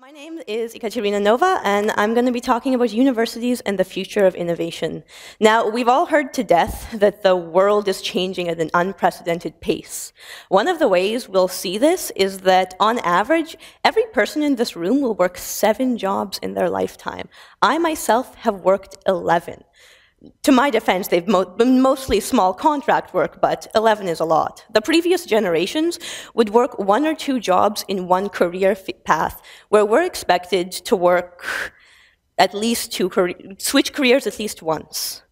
My name is Ekateryna Nova, and I'm going to be talking about universities and the future of innovation. Now, we've all heard to death that the world is changing at an unprecedented pace. One of the ways we'll see this is that, on average, every person in this room will work seven jobs in their lifetime. I myself have worked 11 to my defense, they've mo been mostly small contract work, but 11 is a lot. The previous generations would work one or two jobs in one career path, where we're expected to work at least two, switch careers at least once.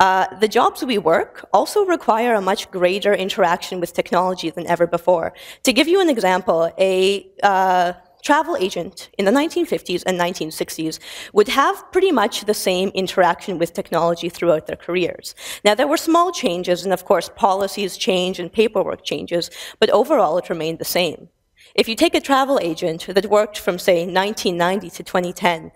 Uh, the jobs we work also require a much greater interaction with technology than ever before. To give you an example, a uh, travel agent in the 1950s and 1960s would have pretty much the same interaction with technology throughout their careers. Now, there were small changes, and of course, policies change and paperwork changes, but overall it remained the same. If you take a travel agent that worked from, say, 1990 to 2010,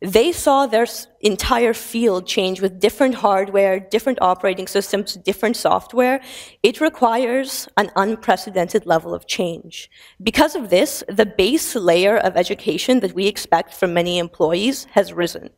they saw their entire field change with different hardware, different operating systems, different software. It requires an unprecedented level of change. Because of this, the base layer of education that we expect from many employees has risen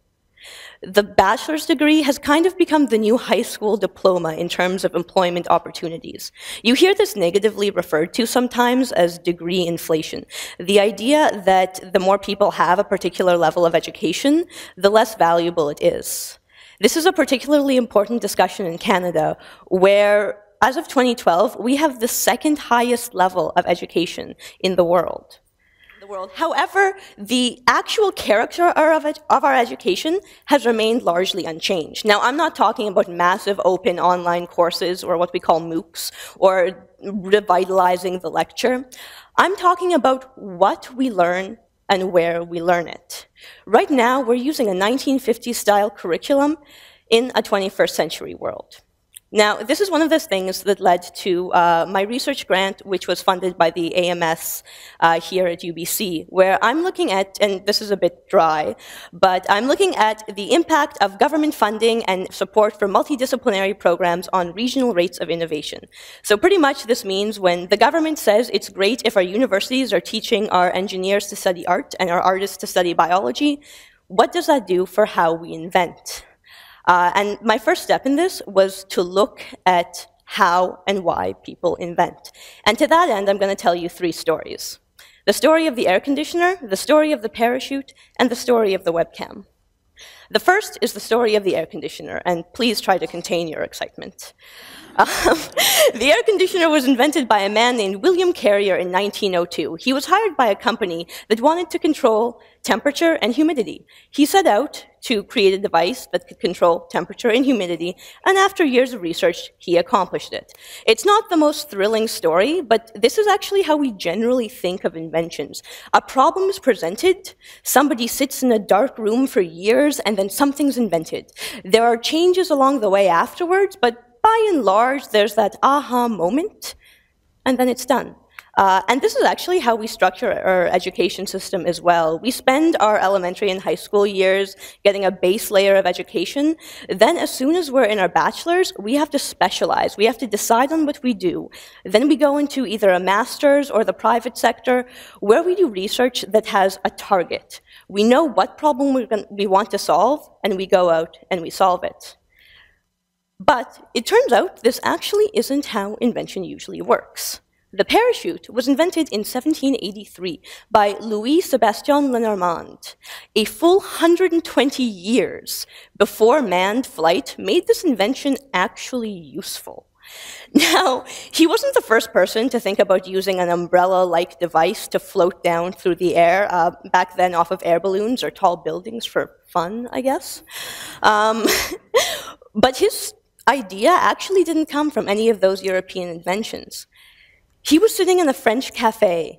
the bachelor's degree has kind of become the new high school diploma in terms of employment opportunities. You hear this negatively referred to sometimes as degree inflation. The idea that the more people have a particular level of education, the less valuable it is. This is a particularly important discussion in Canada, where as of 2012, we have the second highest level of education in the world world. However, the actual character of, it, of our education has remained largely unchanged. Now, I'm not talking about massive open online courses or what we call MOOCs or revitalizing the lecture. I'm talking about what we learn and where we learn it. Right now, we're using a 1950s style curriculum in a 21st century world. Now, this is one of those things that led to uh, my research grant, which was funded by the AMS uh, here at UBC, where I'm looking at, and this is a bit dry, but I'm looking at the impact of government funding and support for multidisciplinary programs on regional rates of innovation. So pretty much this means when the government says it's great if our universities are teaching our engineers to study art and our artists to study biology, what does that do for how we invent? Uh, and my first step in this was to look at how and why people invent. And to that end, I'm going to tell you three stories. The story of the air conditioner, the story of the parachute, and the story of the webcam. The first is the story of the air conditioner, and please try to contain your excitement. Um, the air conditioner was invented by a man named William Carrier in 1902. He was hired by a company that wanted to control temperature and humidity. He set out to create a device that could control temperature and humidity, and after years of research, he accomplished it. It's not the most thrilling story, but this is actually how we generally think of inventions. A problem is presented, somebody sits in a dark room for years, and something's invented. There are changes along the way afterwards, but by and large, there's that aha moment, and then it's done. Uh, and this is actually how we structure our education system as well. We spend our elementary and high school years getting a base layer of education. Then as soon as we're in our bachelor's, we have to specialize. We have to decide on what we do. Then we go into either a master's or the private sector where we do research that has a target. We know what problem we want to solve and we go out and we solve it. But it turns out this actually isn't how invention usually works. The parachute was invented in 1783 by Louis Sebastien Lenormand. A full 120 years before manned flight made this invention actually useful. Now, he wasn't the first person to think about using an umbrella-like device to float down through the air, uh, back then off of air balloons or tall buildings for fun, I guess. Um, but his idea actually didn't come from any of those European inventions. He was sitting in a French cafe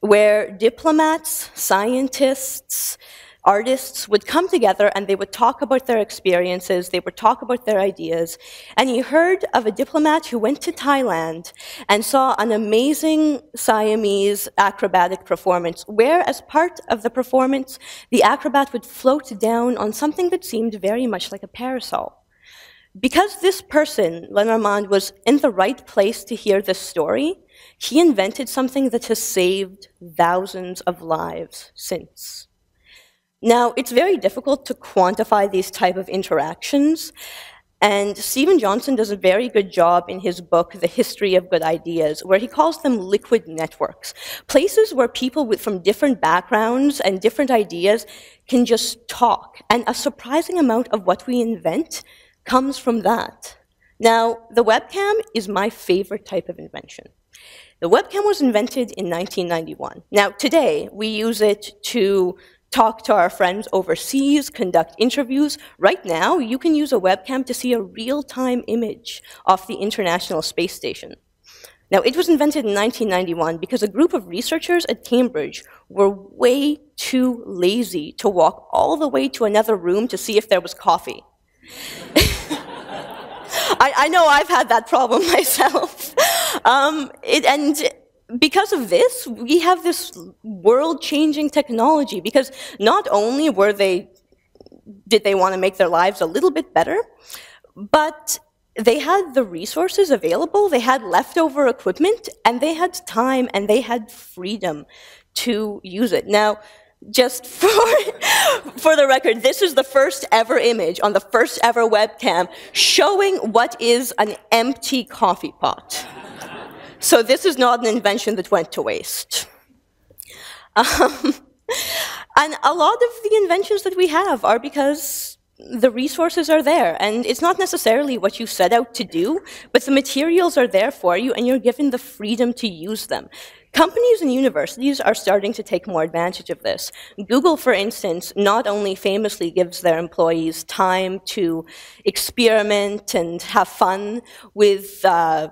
where diplomats, scientists, artists would come together and they would talk about their experiences, they would talk about their ideas. And he heard of a diplomat who went to Thailand and saw an amazing Siamese acrobatic performance, where, as part of the performance, the acrobat would float down on something that seemed very much like a parasol. Because this person, Lenormand, was in the right place to hear this story, he invented something that has saved thousands of lives since. Now, it's very difficult to quantify these type of interactions, and Steven Johnson does a very good job in his book, The History of Good Ideas, where he calls them liquid networks, places where people with, from different backgrounds and different ideas can just talk. And a surprising amount of what we invent comes from that. Now, the webcam is my favorite type of invention. The webcam was invented in 1991. Now, today, we use it to talk to our friends overseas, conduct interviews. Right now, you can use a webcam to see a real-time image of the International Space Station. Now, it was invented in 1991 because a group of researchers at Cambridge were way too lazy to walk all the way to another room to see if there was coffee. I, I, know I've had that problem myself. Um, it, and because of this, we have this world-changing technology because not only were they, did they want to make their lives a little bit better, but they had the resources available, they had leftover equipment, and they had time and they had freedom to use it. Now, just for, for the record, this is the first ever image on the first ever webcam showing what is an empty coffee pot. So this is not an invention that went to waste. Um, and a lot of the inventions that we have are because the resources are there. And it's not necessarily what you set out to do, but the materials are there for you and you're given the freedom to use them. Companies and universities are starting to take more advantage of this. Google, for instance, not only famously gives their employees time to experiment and have fun with uh,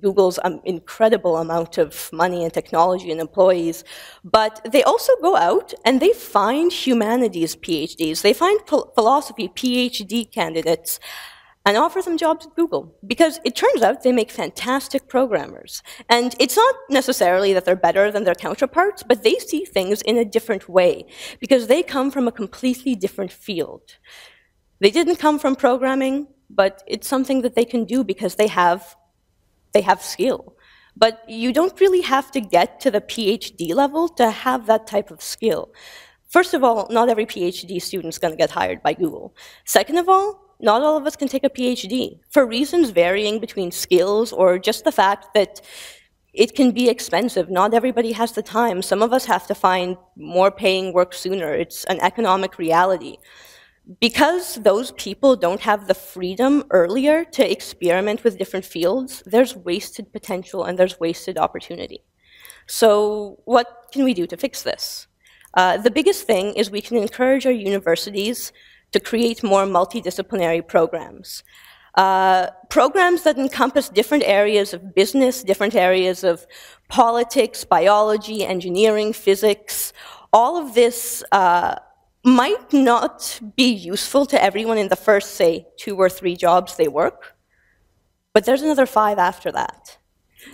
Google's um, incredible amount of money and technology and employees, but they also go out and they find humanities PhDs, they find philosophy PhD candidates and offer them jobs at Google because it turns out they make fantastic programmers. And it's not necessarily that they're better than their counterparts, but they see things in a different way because they come from a completely different field. They didn't come from programming, but it's something that they can do because they have they have skill. But you don't really have to get to the PhD level to have that type of skill. First of all, not every PhD student is going to get hired by Google. Second of all, not all of us can take a PhD for reasons varying between skills or just the fact that it can be expensive. Not everybody has the time. Some of us have to find more paying work sooner. It's an economic reality because those people don't have the freedom earlier to experiment with different fields, there's wasted potential and there's wasted opportunity. So what can we do to fix this? Uh, the biggest thing is we can encourage our universities to create more multidisciplinary programs. Uh, programs that encompass different areas of business, different areas of politics, biology, engineering, physics, all of this uh, might not be useful to everyone in the first, say, two or three jobs they work, but there's another five after that.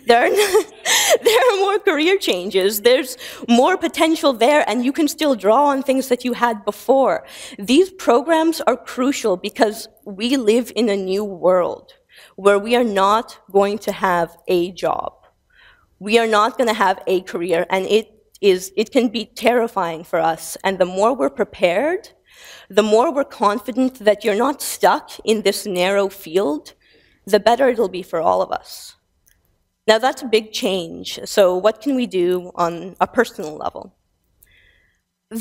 There are, there are more career changes, there's more potential there, and you can still draw on things that you had before. These programs are crucial because we live in a new world where we are not going to have a job. We are not going to have a career, and it is it can be terrifying for us. And the more we're prepared, the more we're confident that you're not stuck in this narrow field, the better it'll be for all of us. Now that's a big change. So what can we do on a personal level?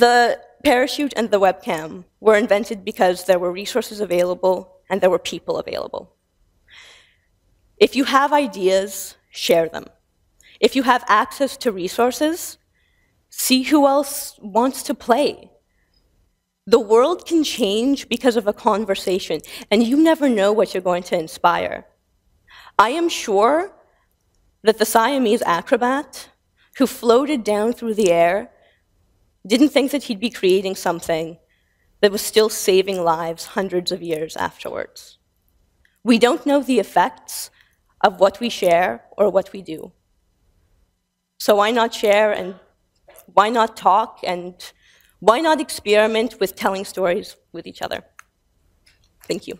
The parachute and the webcam were invented because there were resources available and there were people available. If you have ideas, share them. If you have access to resources, See who else wants to play. The world can change because of a conversation, and you never know what you're going to inspire. I am sure that the Siamese acrobat who floated down through the air didn't think that he'd be creating something that was still saving lives hundreds of years afterwards. We don't know the effects of what we share or what we do. So why not share and why not talk and why not experiment with telling stories with each other? Thank you.